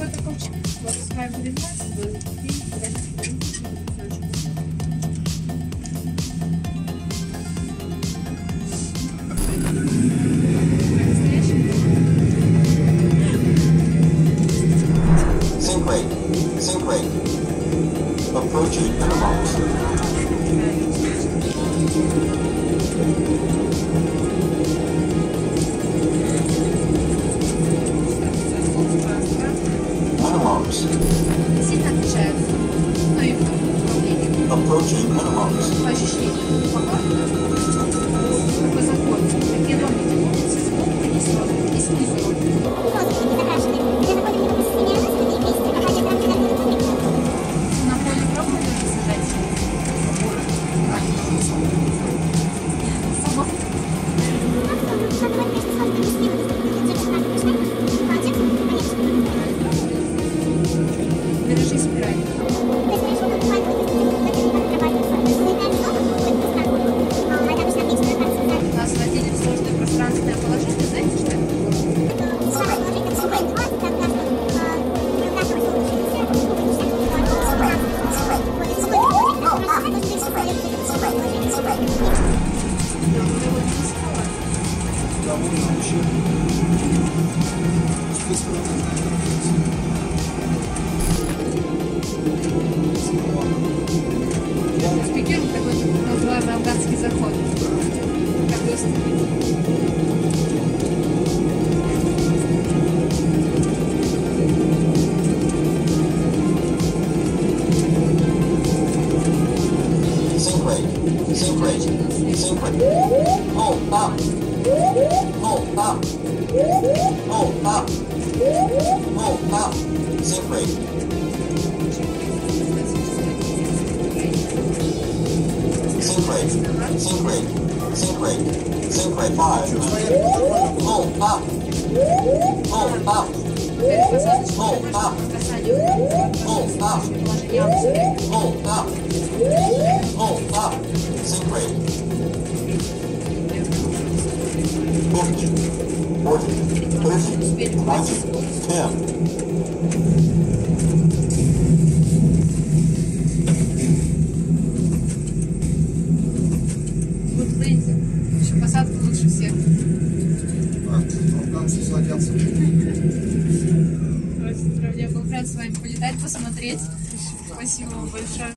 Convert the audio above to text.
Quando continuar, você vai abrir mais dois aqui, vai Sync Sync Approaching interlocks. 47万です。Спикер такой называемый афганский заход. Как быстро. great. He's so great. He's so great. Oh, up. Oh, up. Oh, up. Oh, up. He's so great. So great. So great. So great. So great. Five. Oh, up. Oh, up. Oh, up. Oh, up. Oh, up. Hold up. Rate. Fifty. Forty. Thirty. Twenty. Ten. Good landing. Еще посадка лучше всех. Афганцы сладятся. Здравствуйте, Мне был рад с вами полетать, посмотреть. Спасибо вам большое.